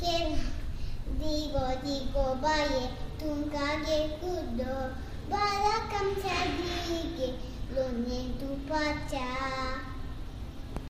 kera Digo digo baye Tungage kudo. Balakam sadige